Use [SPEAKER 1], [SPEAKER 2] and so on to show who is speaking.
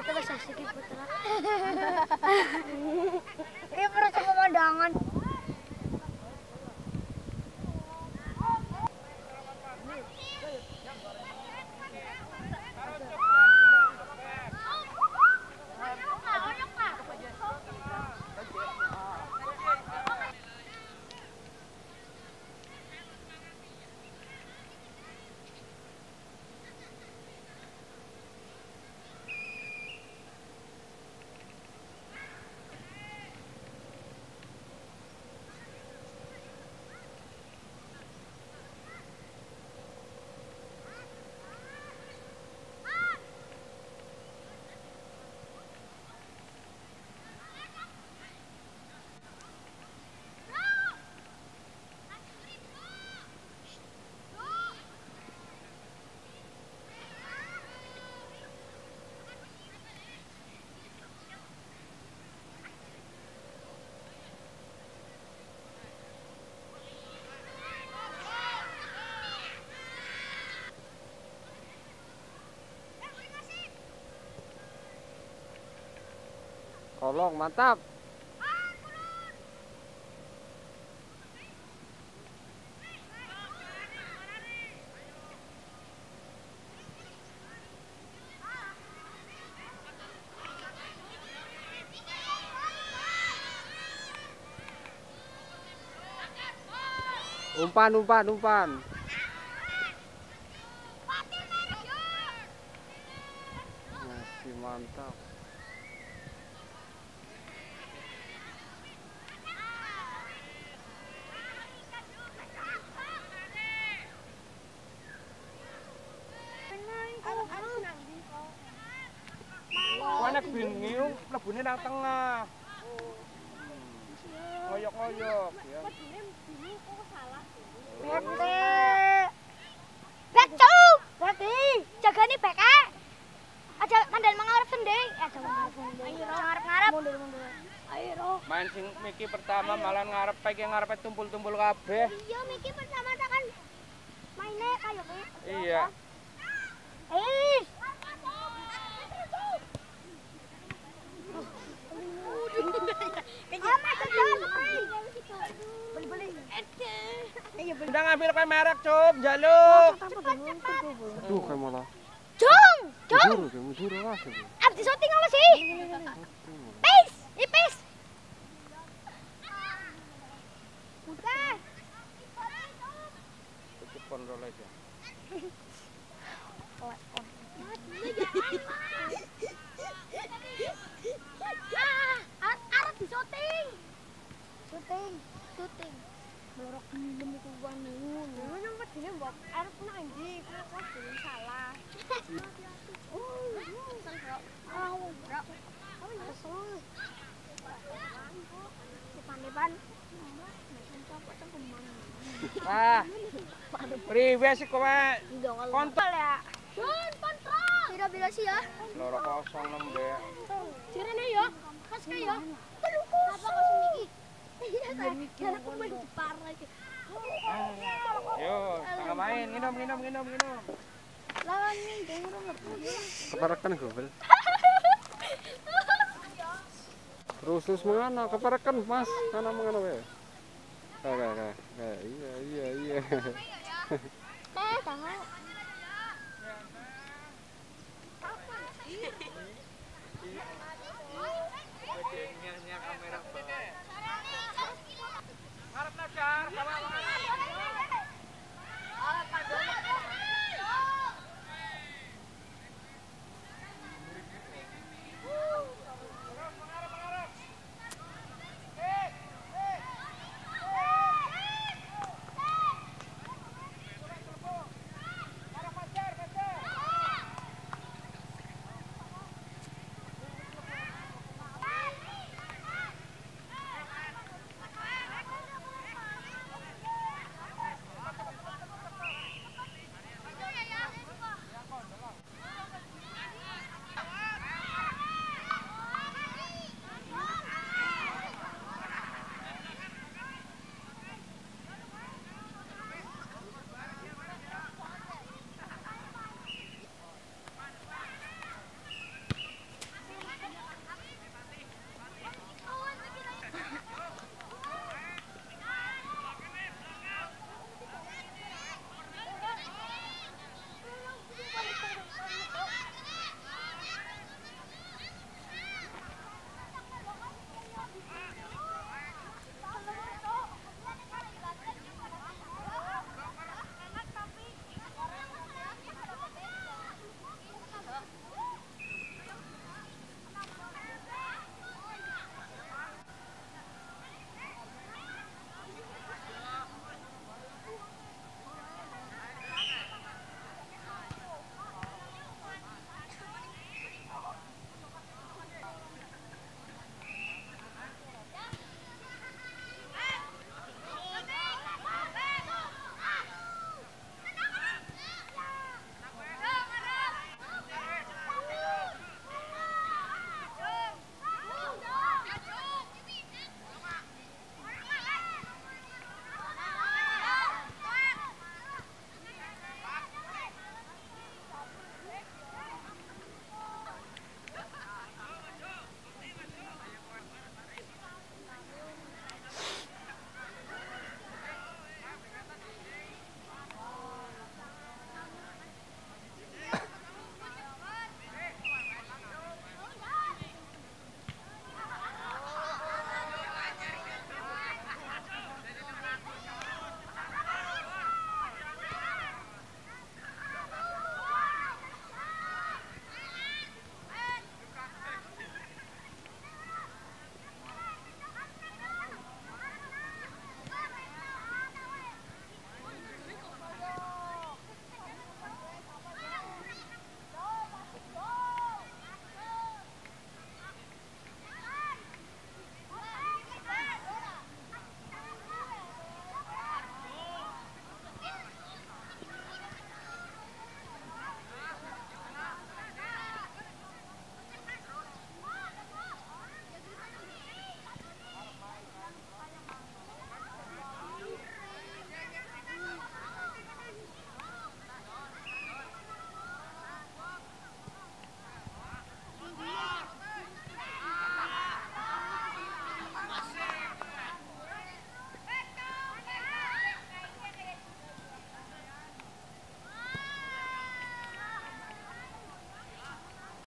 [SPEAKER 1] Kata asik iki putra. Iki perlu pemandangan.
[SPEAKER 2] Kolong mantap. Umpan, umpan, umpan. Masih mantap.
[SPEAKER 3] Anak bingung, lebune nang tengah. Ngoyok-ngoyok ya.
[SPEAKER 1] Bete. Becuk. Berarti jagane beke. Aja mandal mengarep sendiri. Aja mengarep sendiri. Ayo ngarep-ngarep. Mundur mundur. Ayo.
[SPEAKER 3] Main sing Miki pertama malah ngarep iki ngarepe tumpul-tumpul kabeh.
[SPEAKER 1] Iya Miki pertama kan mainnya kayak gitu.
[SPEAKER 3] Iya.
[SPEAKER 1] Eh.
[SPEAKER 3] Udah ngambil kayak merek, Cup, jaluk.
[SPEAKER 2] Aduh, kayak malah.
[SPEAKER 1] Jong, jong.
[SPEAKER 2] Mujur, lah.
[SPEAKER 1] Abdi syuting apa sih? Pis, ipis. Bukan.
[SPEAKER 3] Tutup kontrol aja.
[SPEAKER 1] Ah, ar- arep di syuting. Syuting, syuting. Lorok film itu gua nunggu. Lu nang medine mbok arep? Kuwi kok belum salah. Oh, Ah, bro. Oh, soal. Depan-depan.
[SPEAKER 3] Ah. Priwe sih kowe?
[SPEAKER 1] Kontrol ya. Jun, kontrol. Bila-bila sih ya.
[SPEAKER 3] Loro kosong nembe.
[SPEAKER 1] Jirene ya. Mas ka ya.
[SPEAKER 3] Yo, tengah main, minum, minum, minum, minum.
[SPEAKER 1] Lawan ning dengar ngepu.
[SPEAKER 2] Keparakan gobel. Terus terus mengana, keparakan mas, kana mengana. Kayak kayak kayak iya iya iya.